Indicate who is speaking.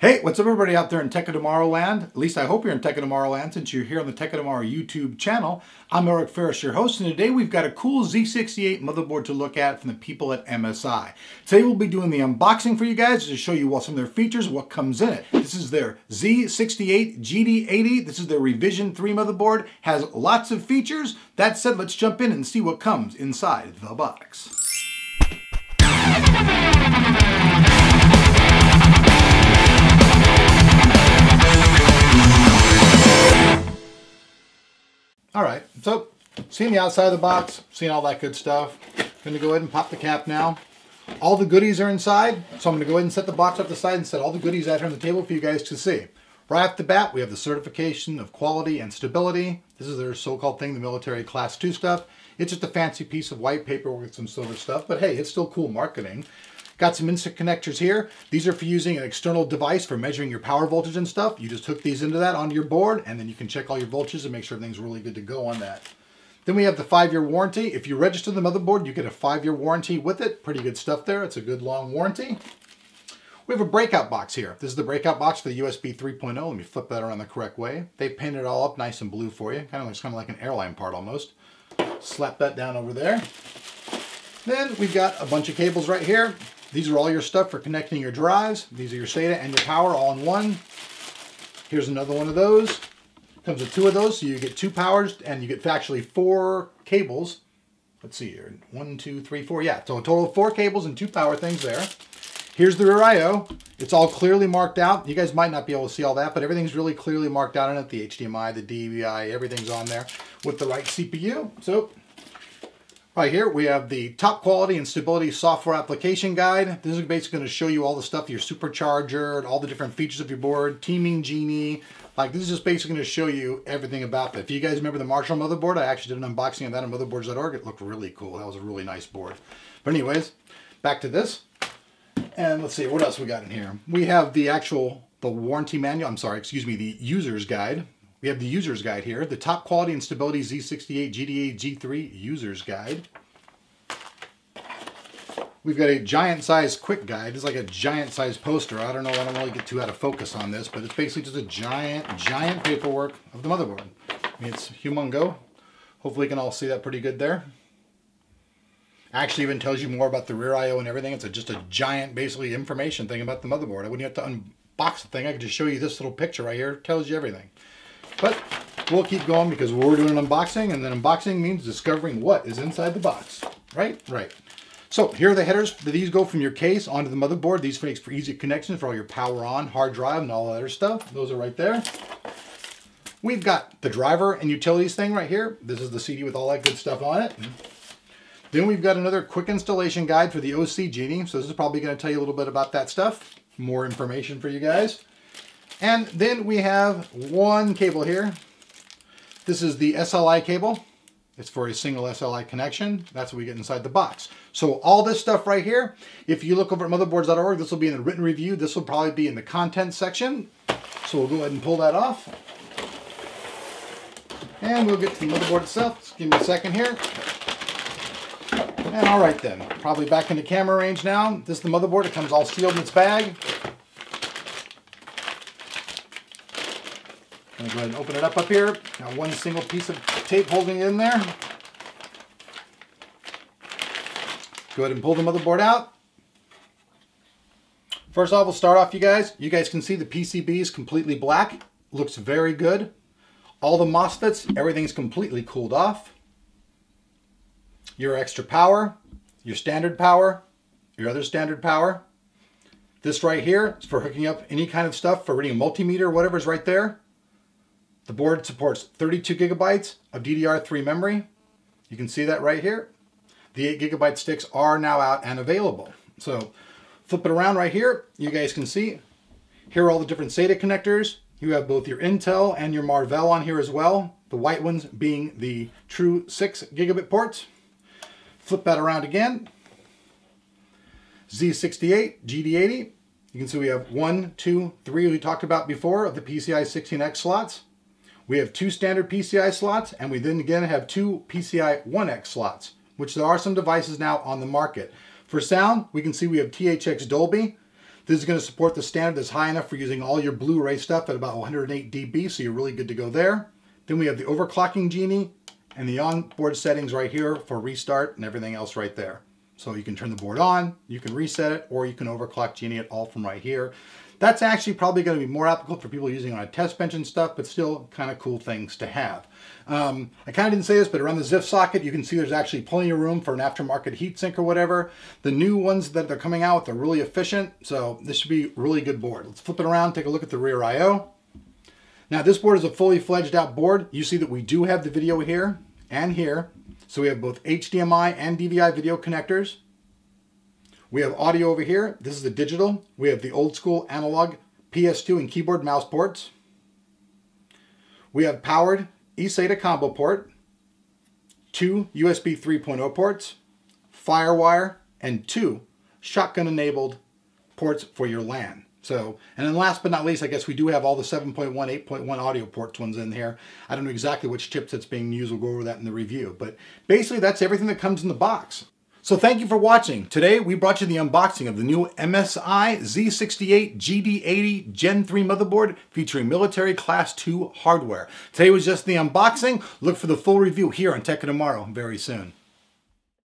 Speaker 1: Hey, what's up everybody out there in Tech of Tomorrow land? At least I hope you're in Tech of Tomorrow land since you're here on the Tech of Tomorrow YouTube channel. I'm Eric Ferris, your host, and today we've got a cool Z68 motherboard to look at from the people at MSI. Today we'll be doing the unboxing for you guys to show you what some of their features, what comes in it. This is their Z68 GD80. This is their Revision 3 motherboard. Has lots of features. That said, let's jump in and see what comes inside the box. All right, so seeing the outside of the box, seeing all that good stuff. Gonna go ahead and pop the cap now. All the goodies are inside, so I'm gonna go ahead and set the box up the side and set all the goodies out here on the table for you guys to see. Right off the bat, we have the certification of quality and stability. This is their so-called thing, the military class two stuff. It's just a fancy piece of white paper with some silver stuff, but hey, it's still cool marketing. Got some instant connectors here. These are for using an external device for measuring your power voltage and stuff. You just hook these into that onto your board and then you can check all your voltages and make sure everything's really good to go on that. Then we have the five-year warranty. If you register the motherboard, you get a five-year warranty with it. Pretty good stuff there. It's a good long warranty. We have a breakout box here. This is the breakout box for the USB 3.0. Let me flip that around the correct way. They painted it all up nice and blue for you. Kind of looks kind of like an airline part almost. Slap that down over there. Then we've got a bunch of cables right here. These are all your stuff for connecting your drives. These are your SATA and your power all in one. Here's another one of those. Comes with two of those, so you get two powers and you get actually four cables. Let's see here, one, two, three, four. Yeah, so a total of four cables and two power things there. Here's the rear I.O. It's all clearly marked out. You guys might not be able to see all that, but everything's really clearly marked out in it. The HDMI, the DVI, everything's on there with the right CPU. So Right here, we have the top quality and stability software application guide. This is basically going to show you all the stuff, your supercharger, and all the different features of your board, Teaming Genie. Like this is just basically going to show you everything about that. If you guys remember the Marshal motherboard, I actually did an unboxing of that on motherboards.org. It looked really cool. That was a really nice board. But anyways, back to this. And let's see, what else we got in here? We have the actual, the warranty manual, I'm sorry, excuse me, the user's guide. We have the user's guide here, the top quality and stability Z68 GD80 G3 user's guide. We've got a giant size quick guide. It's like a giant size poster. I don't know, I don't really get too out of focus on this, but it's basically just a giant, giant paperwork of the motherboard. I mean, it's humongo. Hopefully you can all see that pretty good there. Actually even tells you more about the rear I.O. and everything. It's a, just a giant, basically, information thing about the motherboard. I wouldn't have to unbox the thing. I could just show you this little picture right here. It tells you everything. But we'll keep going because we're doing an unboxing and then unboxing means discovering what is inside the box. Right? Right. So here are the headers. These go from your case onto the motherboard. These make for easy connections for all your power on, hard drive, and all that other stuff. Those are right there. We've got the driver and utilities thing right here. This is the CD with all that good stuff on it. Then we've got another quick installation guide for the OC Genie. So this is probably going to tell you a little bit about that stuff. More information for you guys. And then we have one cable here. This is the SLI cable. It's for a single SLI connection. That's what we get inside the box. So all this stuff right here, if you look over at motherboards.org, this will be in the written review. This will probably be in the content section. So we'll go ahead and pull that off. And we'll get to the motherboard itself. Just give me a second here. And all right then, probably back into camera range now. This is the motherboard. It comes all sealed in its bag. I'm gonna go ahead and open it up up here. Got one single piece of tape holding it in there. Go ahead and pull the motherboard out. First off, we'll start off, you guys. You guys can see the PCB is completely black. Looks very good. All the MOSFETs, everything's completely cooled off. Your extra power, your standard power, your other standard power. This right here is for hooking up any kind of stuff for reading a multimeter, whatever's right there. The board supports 32 gigabytes of DDR3 memory. You can see that right here. The 8 gigabyte sticks are now out and available. So flip it around right here. You guys can see. Here are all the different SATA connectors. You have both your Intel and your Marvell on here as well. The white ones being the true 6 gigabit ports. Flip that around again. Z68, GD80. You can see we have one, two, three we talked about before of the PCI 16X slots. We have two standard PCI slots, and we then again have two PCI 1X slots, which there are some devices now on the market. For sound, we can see we have THX Dolby. This is going to support the standard that's high enough for using all your Blu-ray stuff at about 108 dB, so you're really good to go there. Then we have the overclocking genie and the onboard settings right here for restart and everything else right there. So you can turn the board on, you can reset it, or you can overclock Genie it all from right here. That's actually probably going to be more applicable for people using on a test bench and stuff, but still kind of cool things to have. Um, I kind of didn't say this, but around the ZIF socket, you can see there's actually plenty of room for an aftermarket heatsink or whatever. The new ones that they're coming out with are really efficient, so this should be really good board. Let's flip it around, take a look at the rear I.O. Now this board is a fully fledged out board. You see that we do have the video here and here. So we have both HDMI and DVI video connectors. We have audio over here. This is the digital. We have the old school analog PS2 and keyboard mouse ports. We have powered eSATA combo port, two USB 3.0 ports, FireWire, and two shotgun enabled ports for your LAN. So, and then last but not least, I guess we do have all the 7.1, 8.1 audio ports ones in here. I don't know exactly which chipset's being used. We'll go over that in the review. But basically, that's everything that comes in the box. So thank you for watching. Today, we brought you the unboxing of the new MSI Z68 GD80 Gen 3 motherboard featuring military class 2 hardware. Today was just the unboxing. Look for the full review here on Tech Tomorrow very soon.